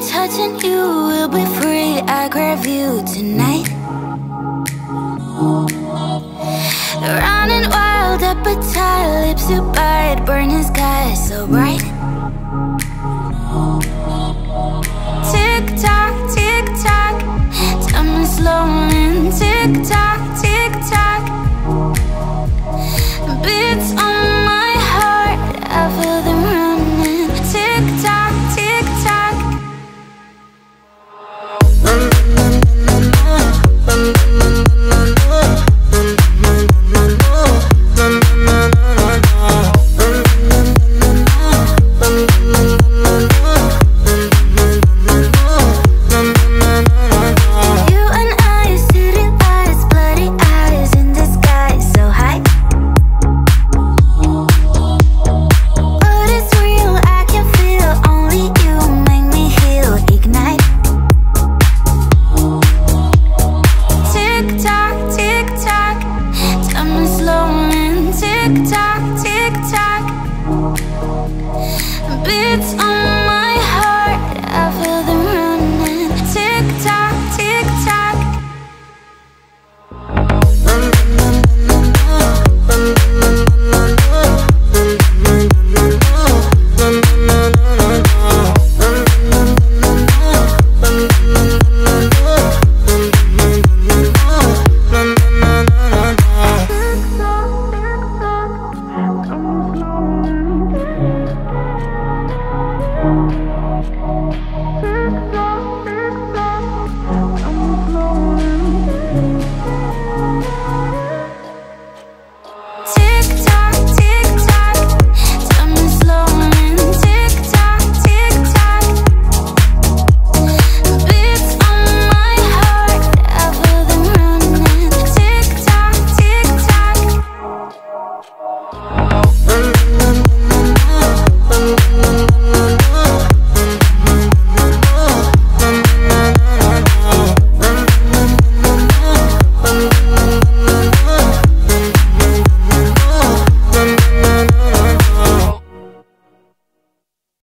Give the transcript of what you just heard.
touching you will be free. I grab you tonight. Running wild appetite, lips you bite, burning sky so bright.